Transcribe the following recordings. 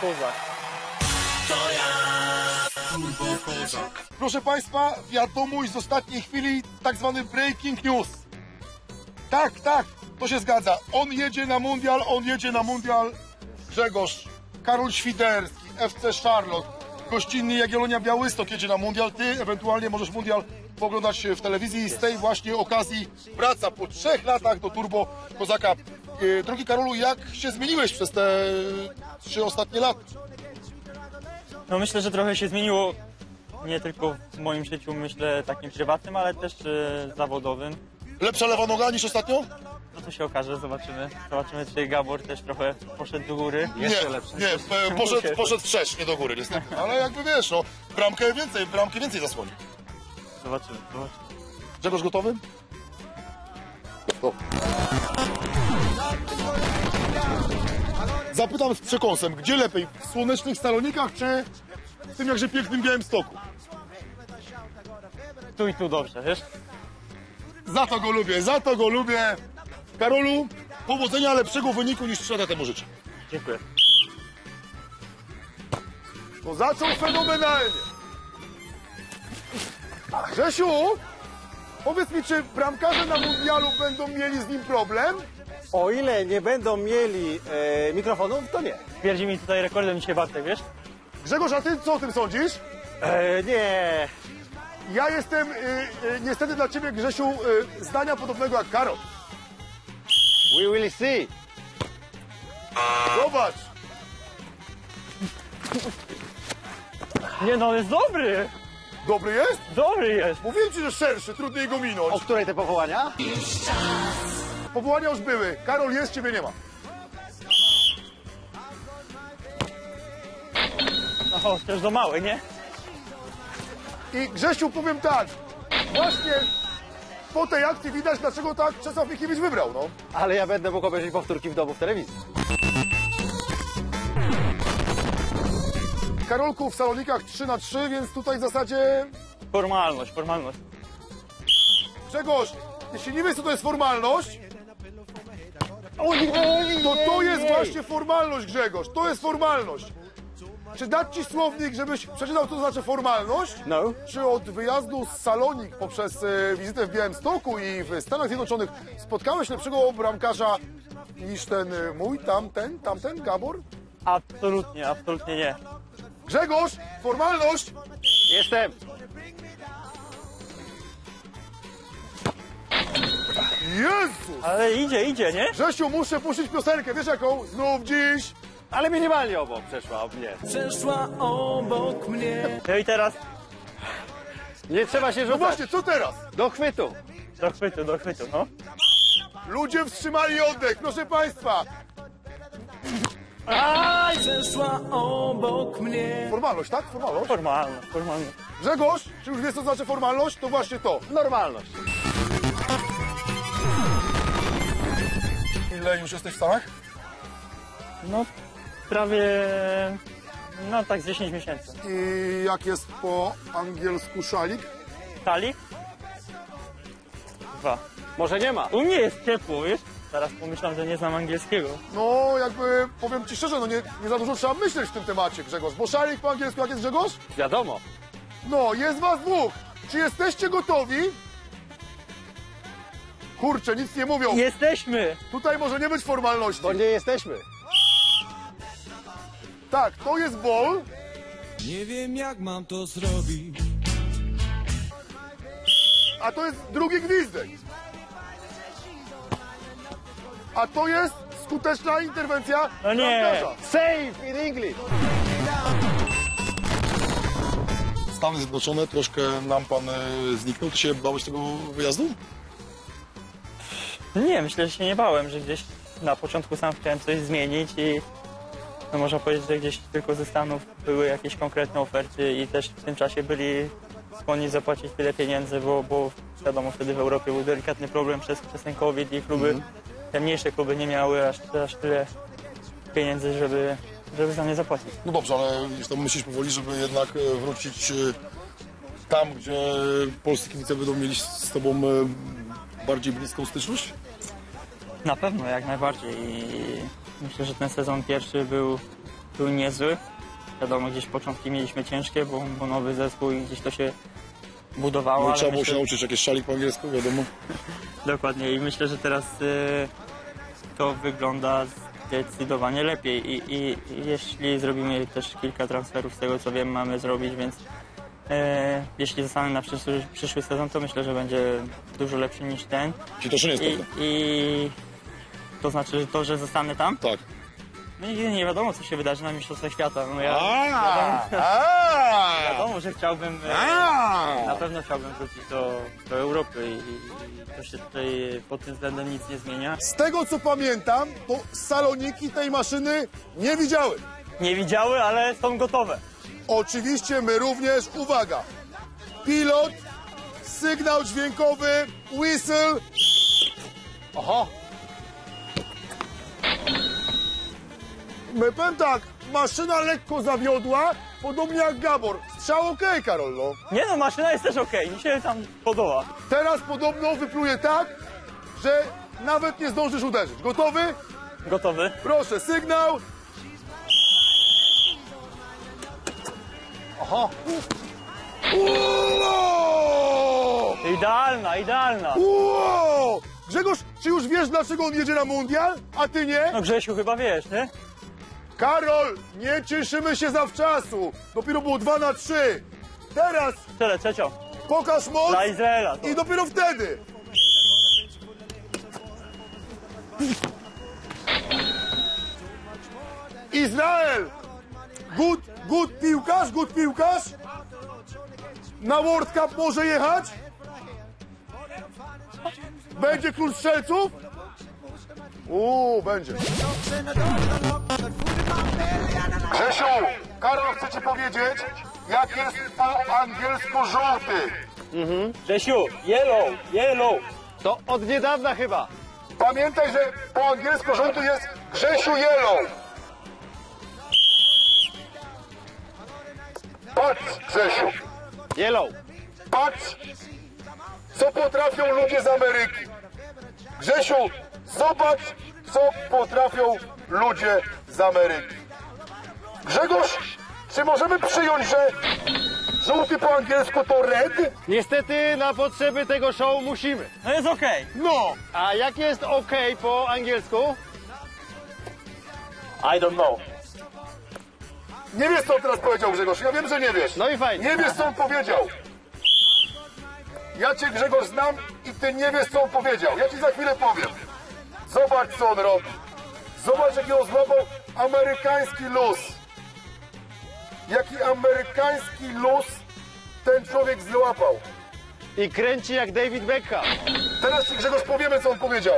Kozak. Proszę Państwa, wiadomość z ostatniej chwili, tak zwany breaking news. Tak, tak, to się zgadza. On jedzie na mundial, on jedzie na mundial. Grzegorz, Karol Świderski, FC Charlotte, gościnny Jagiellonia Białystok jedzie na mundial. Ty ewentualnie możesz mundial poglądać w telewizji i z tej właśnie okazji wraca po trzech latach do Turbo Kozaka. E, Drogi Karolu, jak się zmieniłeś przez te trzy ostatnie lata? No myślę, że trochę się zmieniło nie tylko w moim życiu, myślę takim prywatnym, ale też e, zawodowym. Lepsza lewa noga niż ostatnio? No to się okaże, zobaczymy. Zobaczymy, czy Gabor też trochę poszedł do góry. nie, nie, e, poszedł, poszedł wszerz, nie do góry niestety. Ale jakby wiesz, no, bramkę więcej, bramkę więcej zasłoni. Zobaczymy, zobaczymy. Grzegorz gotowy? O. Zapytam z przekąsem, gdzie lepiej? W słonecznych salonikach czy w tym jakże pięknym białym stoku? Tu i tu dobrze, wiesz? Za to go lubię, za to go lubię. Karolu, powodzenia, lepszego wyniku niż trzy lata temu życzę. Dziękuję. To zaczął fenomenalnie. Grzesiu, powiedz mi, czy bramkarze na mundialu będą mieli z nim problem? O ile nie będą mieli e, mikrofonów, to nie. Twierdzi mi tutaj rekordem dzisiaj Bartek, wiesz? Grzegorz, a ty co o tym sądzisz? E, nie. Ja jestem y, y, niestety dla ciebie, Grzesiu, y, zdania podobnego jak Karol. We will see. Zobacz, Nie no, jest dobry! Dobry jest? Dobry jest! Mówiłem ci, że szerszy, trudniej go O minąć. której te powołania? Powołania już były. Karol jest, ciebie nie ma. No, też do mały, nie? I Grzesiu, powiem tak, właśnie po tej akcji widać, dlaczego tak Czesław Mikiewicz wybrał, no. Ale ja będę mógł obejrzeć powtórki w domu w telewizji. Karolku w salonikach 3 na 3 więc tutaj w zasadzie... Formalność, formalność. Grzegorz, jeśli nie wiesz, co to jest formalność, to to jest właśnie formalność, Grzegorz. To jest formalność. Czy dać ci słownik, żebyś przeczytał, co to znaczy formalność? No. Czy od wyjazdu z Salonik poprzez e, wizytę w Białymstoku i w Stanach Zjednoczonych spotkałeś lepszego bramkarza niż ten e, mój, tamten, tamten, Gabor? Absolutnie, absolutnie nie. Grzegorz, formalność! Jestem. Jezus! Ale idzie, idzie, nie? Grzesiu, muszę puścić piosenkę, wiesz jaką? Znów dziś Ale minimalnie obok przeszła ob mnie. przeszła obok mnie. No i teraz Nie trzeba się No rzucać. właśnie, co teraz? Do chwytu. do chwytu, do chwytu, no. Ludzie wstrzymali oddech, proszę Państwa. Przeszła obok mnie. Formalność, tak? Formalność. Formalność, formalność. Grzegorz, czy już wiesz, co znaczy formalność? To właśnie to. Normalność. Ile już jesteś w Stanach? No, prawie, no tak z 10 miesięcy. I jak jest po angielsku szalik? Talik? Dwa. Może nie ma. U mnie jest ciepło, wiesz? Teraz pomyślam, że nie znam angielskiego. No, jakby, powiem Ci szczerze, no nie, nie za dużo trzeba myśleć w tym temacie, Grzegorz. Bo szalik po angielsku, jak jest Grzegorz? Wiadomo. No, jest Was dwóch. Czy jesteście gotowi? Kurczę, nic nie mówią. Jesteśmy! Tutaj może nie być formalności. Bo nie jesteśmy. Tak, to jest bol, Nie wiem jak mam to zrobić. a to jest drugi gwizdek. A to jest skuteczna interwencja No nie. bramkarza. Save in English. Stany Zjednoczone, troszkę nam pan e, zniknął. Ty się bałeś tego wyjazdu? Nie, myślę, że się nie bałem, że gdzieś na początku sam chciałem coś zmienić i no można powiedzieć, że gdzieś tylko ze Stanów były jakieś konkretne oferty i też w tym czasie byli skłonni zapłacić tyle pieniędzy, bo, bo wiadomo, wtedy w Europie był delikatny problem przez, przez ten COVID i kluby, te mniejsze kluby nie miały aż, aż tyle pieniędzy, żeby, żeby za nie zapłacić. No dobrze, ale już tam myślisz powoli, żeby jednak e, wrócić e, tam, gdzie polscy kibice będą mieli z tobą e, bardziej bliską styczność? Na pewno, jak najbardziej. I myślę, że ten sezon pierwszy był, był niezły. Wiadomo, gdzieś początki mieliśmy ciężkie, bo, bo nowy zespół i gdzieś to się budowało. No, ale trzeba było myślę- się nauczyć jakieś szalik po angielsku, wiadomo. Dokładnie i myślę, że teraz y, to wygląda zdecydowanie lepiej I, i jeśli zrobimy też kilka transferów z tego co wiem mamy zrobić, więc y, jeśli zostanę na przyszły, przyszły sezon to myślę, że będzie dużo lepszy niż ten Czy to jeszcze nie jest i, pewne? i to znaczy że to, że zostanę tam? Tak. No i nie wiadomo co się wydarzy na Mistrzostwach Świata. No ja A, a, wiadomo, że chciałbym a. na pewno chciałbym wrócić do, do Europy i, i to się tutaj pod tym względem nic nie zmienia. Z tego co pamiętam, to saloniki tej maszyny nie widziały. Nie widziały, ale są gotowe. Oczywiście my również, uwaga, pilot, sygnał dźwiękowy, whistle. Aha. Powiem tak, maszyna lekko zawiodła, podobnie jak Gabor. Strzał okej, Karol, no. Nie no, maszyna jest też okej, mi się tam podoba. Teraz podobno wypluje tak, że nawet nie zdążysz uderzyć. Gotowy? Gotowy. Proszę, sygnał. Aha. Uuu! Idealna, idealna. Uuu! Grzegorz, czy już wiesz, dlaczego on jedzie na mundial, a ty nie? No Grzesiu chyba wiesz, nie? Karol, nie cieszymy się zawczasu. Dopiero było 2 na 3. Teraz Tyle, trzecią. pokaż moc Dla Izraela. To. i dopiero wtedy. Izrael! Good, good piłkarz, good piłkarz. Na World Cup może jechać? Będzie król strzelców? Uuu, będzie. Grzesiu, Karol chce ci powiedzieć, jak jest po angielsku żółty. Grzesiu, yellow, yellow. To od niedawna chyba. Pamiętaj, że po angielsku żółty jest Grzesiu Yellow. Patrz, Grzesiu, Yellow. patrz, co potrafią ludzie z Ameryki. Grzesiu, zobacz, co potrafią ludzie z Ameryki. Grzegorz, czy możemy przyjąć, że żółty po angielsku to red? Niestety na potrzeby tego show musimy. No jest okej. No, A jak jest OK po angielsku? I don't know. nie wiesz, co on teraz powiedział, Grzegorz. Ja wiem, że nie wiesz. No i fajnie. Nie wiesz, co on powiedział. Ja cię, Grzegorz, znam i ty nie wiesz, co on powiedział. Ja ci za chwilę powiem. Zobacz, co on robi. Zobacz, jaki on złapał amerykański luz. Jaki amerykański luz ten człowiek złapał. I kręci jak David Beckham. Teraz ci, Grzegorz, powiemy, co on powiedział.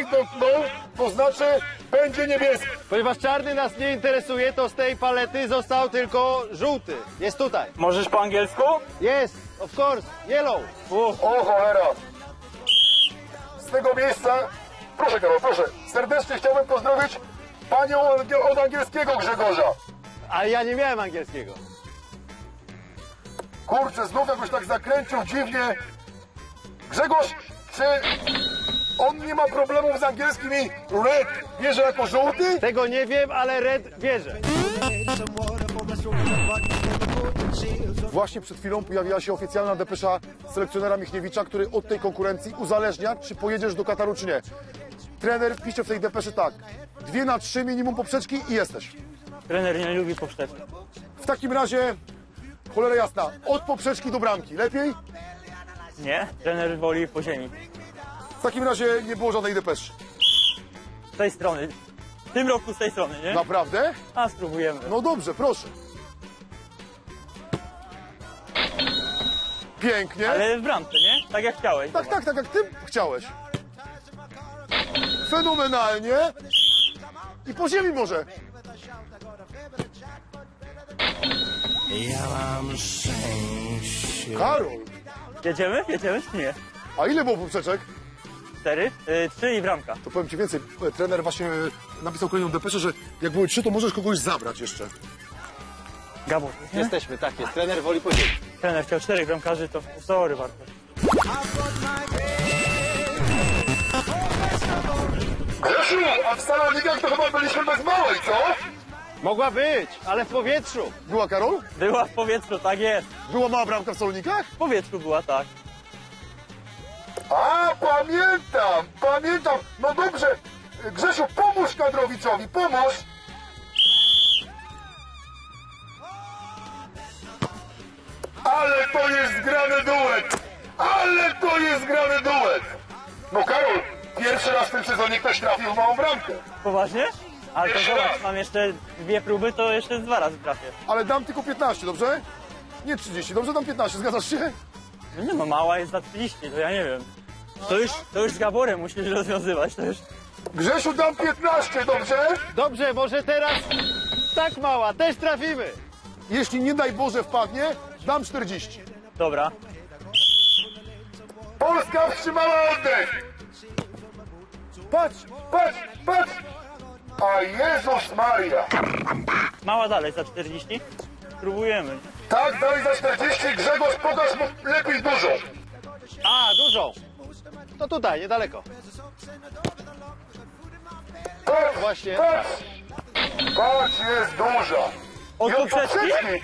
I don't know, to znaczy będzie niebieski. Ponieważ czarny nas nie interesuje, to z tej palety został tylko żółty. Jest tutaj. Możesz po angielsku? Jest, of course, yellow. O cholera! Z tego miejsca, proszę Karol, proszę, serdecznie chciałbym pozdrowić panią od angielskiego Grzegorza. Ale ja nie miałem angielskiego. Kurczę, znów jakoś tak zakręcił dziwnie. Grzegorz, czy on nie ma problemów z angielskim i red bierze jako żółty? Tego nie wiem, ale Red bierze. Właśnie przed chwilą pojawiła się oficjalna depesza selekcjonera Michniewicza, który od tej konkurencji uzależnia, czy pojedziesz do Kataru, czy nie. Trener pisze w tej depeszy tak. Dwie na trzy minimum poprzeczki i jesteś. Trener nie lubi poprzeczek. W takim razie, cholera jasna, od poprzeczki do bramki. Lepiej? Nie? Trener woli po ziemi. W takim razie nie było żadnej depeszy. Z tej strony. W tym roku z tej strony, nie? Naprawdę? A spróbujemy. No dobrze, proszę. Pięknie. Ale w bramce, nie? Tak jak chciałeś. Tak, tak, tak jak ty chciałeś. Fenomenalnie. I po ziemi może. Ja mam szczęście. Karol, Jedziemy? Jedziemy czy nie? a ile było poprzeczek? Cztery? Yy, trzy i bramka. To powiem ci więcej. Trener właśnie napisał kolejną depeszę, że jak były trzy, to możesz kogoś zabrać jeszcze. Gabor, nie? Jesteśmy, tak jest. Trener woli po ziemi. Trener chciał czterech bramkarzy, to sorry bardzo. Grzesiu, a w salonnikach to chyba byliśmy bez małej, co? Mogła być, ale w powietrzu. Była Karol? Była w powietrzu, tak jest. Była mała bramka w Salonikach? W powietrzu była, tak. A, pamiętam, pamiętam. No dobrze. Grzesiu, pomóż kadrowiczowi, pomóż. Ale to jest grany duet. Ale to jest grany duet. No Karol, pierwszy raz w tym sezonie ktoś trafił w małą bramkę. Poważnie? Ale to Jeszcze zobacz, raz. mam jeszcze dwie próby, to jeszcze dwa razy trafię. Ale dam tylko 15, dobrze? Nie 30, dobrze dam 15, zgadzasz się? No Nie no, mała jest za 30, to ja nie wiem. To już, to już z Gaborem musisz rozwiązywać, to już... Grzesiu, dam 15, dobrze? Dobrze, może teraz tak mała, też trafimy. Jeśli nie daj Boże wpadnie, dam 40. Dobra. Polska wstrzymała oddech. Patrz, patrz, patrz. A Jezus Maria. Mała dalej za 40. Próbujemy. Tak, daj za 40, Grzegorz, podasz mu lepiej dużo. A, dużą. To tutaj, niedaleko. Patrz, Właśnie. patrz. Patrz, jest duża. Od I od poprzeczki? poprzeczki.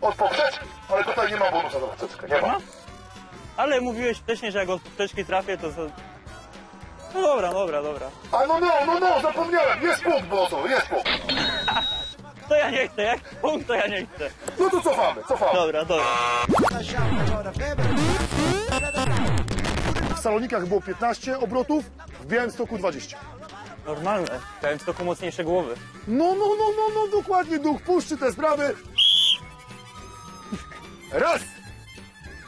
Od poprzeczki. Ale tutaj nie ma bonusa za poprzeczkę, nie ma. Ma? Ale mówiłeś wcześniej, że jak od poprzeczki trafię, to... No dobra, dobra, dobra. A no, no, no, no, zapomniałem. Jest punkt bonusowy, jest punkt. To ja nie chcę, jak punkt, to ja nie chcę. No to cofamy, cofamy. Dobra, dobra. W Salonikach było 15 obrotów, w Białymstoku 20. Normalne. Miałem tylko mocniejsze głowy. No, no, no, no, no, dokładnie, duch puszczy te sprawy. Raz.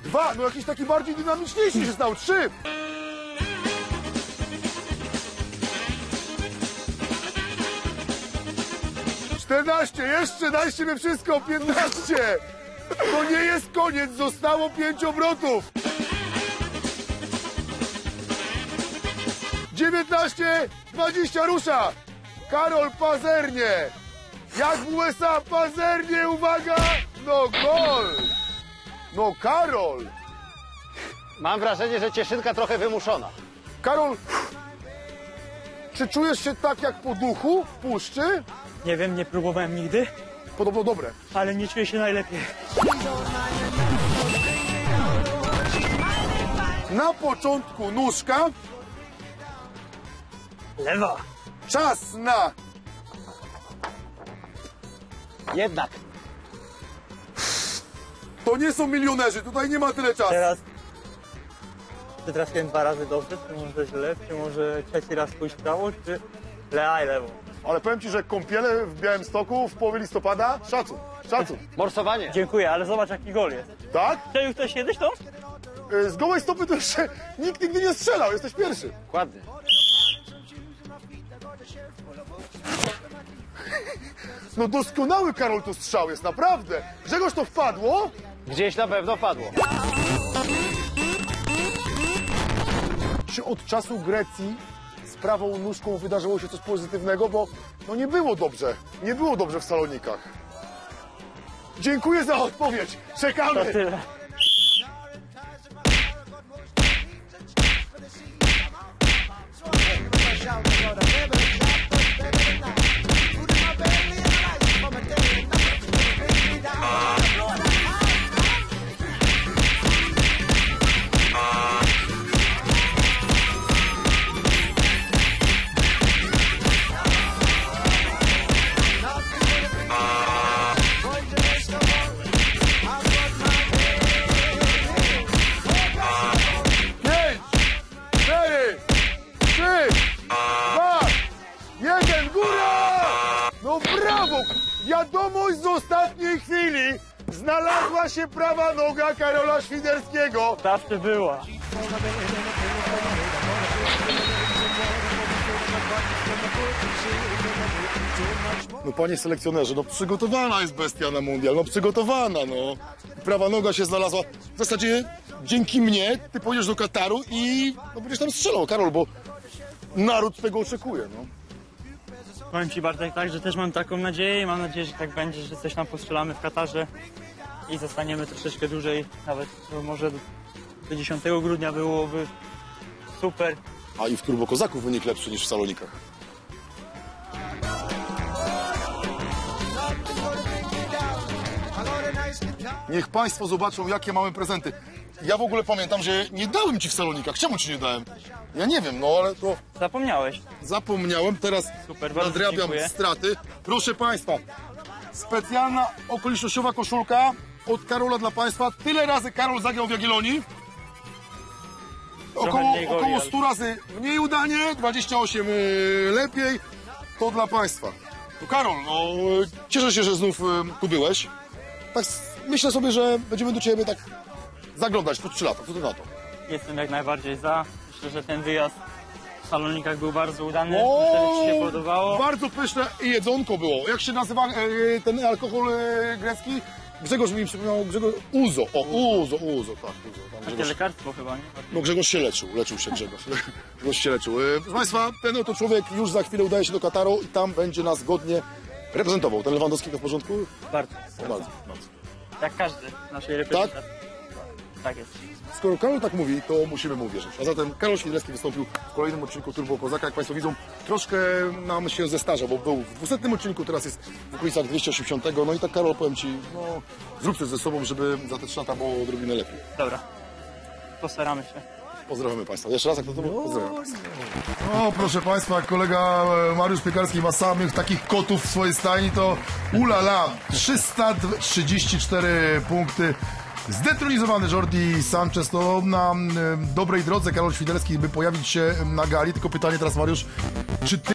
Dwa, no jakiś taki bardziej dynamiczniejszy się stał. Trzy. Czternaście, jeszcze daj z siebie wszystko, piętnaście. To nie jest koniec, zostało pięć obrotów. Dziewiętnaście, dwadzieścia, rusza. Karol pazernie. Jak w USA pazernie, uwaga. No gol. No Karol. Mam wrażenie, że Cieszynka trochę wymuszona. Karol, czy czujesz się tak jak po duchu w puszczy? Nie wiem, nie próbowałem nigdy, Podobno dobre. ale nie czuję się najlepiej. Na początku nóżka, Lewa. czas na Jednak. To nie są milionerzy, tutaj nie ma tyle czasu. Teraz... Czy trafiłem dwa razy dobrze, czy może źle, czy może trzeci raz pójść w prawo, czy... Lea i lewo. Ale powiem ci, że kąpiele w Białymstoku w połowie listopada, szacun, szacun. Morsowanie. Dziękuję, ale zobacz jaki gol jest. Tak? Strzelił ktoś kiedyś to? Y, Z gołej stopy to jeszcze nikt nigdy nie strzelał, jesteś pierwszy. Ładnie. No doskonały Karol to strzał jest, naprawdę. Grzegorz to wpadło, Gdzieś na pewno padło. czy od czasu Grecji prawą nóżką wydarzyło się coś pozytywnego, bo no nie było dobrze, nie było dobrze w Salonikach. Dziękuję za odpowiedź, To czekamy. tyle. Pięć, Wiadomość z ostatniej chwili! Znalazła się prawa noga Karola Świderskiego. Zawsze była. No panie selekcjonerze, no przygotowana jest bestia na mundial, no przygotowana, no. Prawa noga się znalazła. W zasadzie dzięki mnie ty pojedziesz do Kataru i no będziesz tam strzelał, Karol, bo naród tego oczekuje, no powiem Ci Bartek tak, że też mam taką nadzieję i mam nadzieję, że tak będzie, że coś nam postrzelamy w Katarze i zostaniemy troszeczkę dłużej, nawet może do 10 grudnia byłoby super. A i w Turbo Kozaków wynik lepszy niż w Salonikach. Niech Państwo zobaczą, jakie mamy prezenty. Ja w ogóle pamiętam, że nie dałem Ci w salonikach. Czemu Ci nie dałem? Ja nie wiem, no ale to Zapomniałeś. zapomniałem. Teraz Super, bardzo nadrabiam dziękuję. straty. Proszę Państwa, specjalna okolicznościowa koszulka od Karola dla Państwa. Tyle razy Karol zagrał w Jagiellonii. Około, mniej goli, około ale- 100 razy mniej udanie, 28 y, lepiej. To dla Państwa. To Karol, no, y, cieszę się, że znów y, tu byłeś. Tak, s- myślę sobie, że będziemy do Ciebie tak zaglądać po 3 lata. Co Ty na to? Jestem jak najbardziej za. Myślę, że ten wyjazd w salonikach był bardzo udany. Myślę, że Ci się podobało. Bardzo pyszne i jedzonko było. Jak się nazywa e, ten alkohol e, grecki? Grzegorz mi przypomniał, Grzegorz... Uzo, o, Uzo, Uzo, tak, Uzo. Tam Takie Grzegorz, lekarstwo chyba, nie? no Grzegorz się leczył, leczył się Grzegorz. Grzegorz się leczył. E, Proszę Państwa, ten oto człowiek już za chwilę udaje się do Kataru i tam będzie nas godnie reprezentował. Ten Lewandowski to w porządku? Bardzo. Bardzo, bardzo. Jak każdy w naszej reprezentacji. Tak jest. Skoro Karol tak mówi, to musimy mu wierzyć. A zatem Karol Świdlecki wystąpił w kolejnym odcinku Turbo Kozaka. Jak Państwo widzą, troszkę nam się zestarzał, bo był w 200 odcinku, teraz jest w okolicach 280. No i tak Karol, powiem Ci, no zrób coś ze sobą, żeby za te 3 lata było odrobinę lepiej. Dobra. Postaramy się. Pozdrawiamy Państwa. Jeszcze raz, jak to, to pozdrawiam Państwa. O, proszę Państwa, kolega e, Mariusz Piekarski ma samych takich kotów w swojej stajni, to ulala, 334 punkty. Zdetronizowany Jordi Sanchez to na dobrej drodze Karol Świderski, by pojawić się na gali. Tylko pytanie teraz, Mariusz, czy ty